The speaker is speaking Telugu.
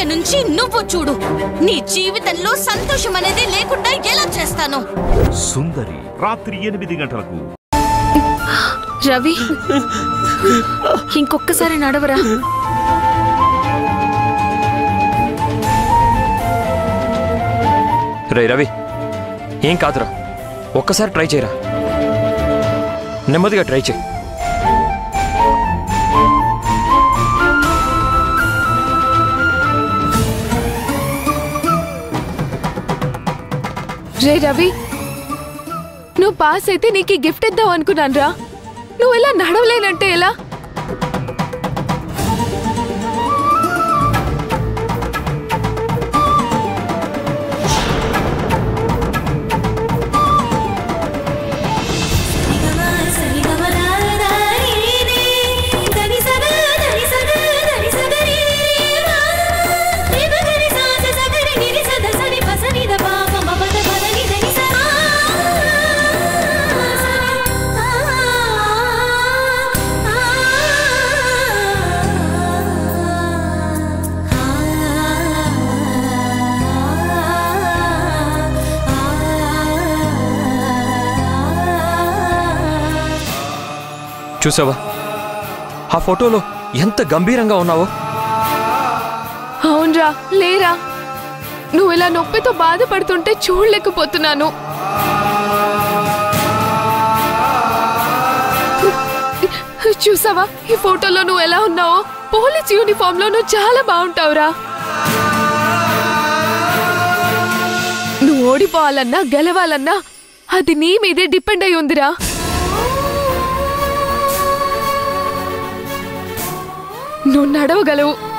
ఇక నుంచి నువ్వు చూడు. నీ జీవితంలో సంతోషం అనేది లేకుండా ఎలా చేస్తాను? సుందరి రాత్రి ఎనిమిది గంటలకు. రవి ఇంకొక్కసారి నడవరా? రే రవి ఏం కాదురా. ఒక్కసారి ట్రై చేయరా. నెమ్మదిగా ట్రై చేయి. రే రవి నువ్వు పాస్ అయితే నీకు గిఫ్ట్ ఇద్దాం అనుకున్నాను రా నువ్వు ఇలా నడవలేనంటే ఎలా? చూసావా? ఆ ఫోటోలో ఎంత గంభీరంగా ఉన్నావో? అవునరా లేరా. నువ్వు ఇలా నొప్పితో బాధపడుతుంటే చూడలేకపోతున్నాను. చూసావా ఈ ఫోటోలో నువ్వు ఎలా ఉన్నావో? పోలీస్ యూనిఫామ్లో నువ్వు చాలా బాగుంటావురా. నువ్వు ఓడిపోవాలన్నా గెలవాలన్నా అది నీ మీదే డిపెండ్ అయి ఉందిరా నువ్వు నడవగలవు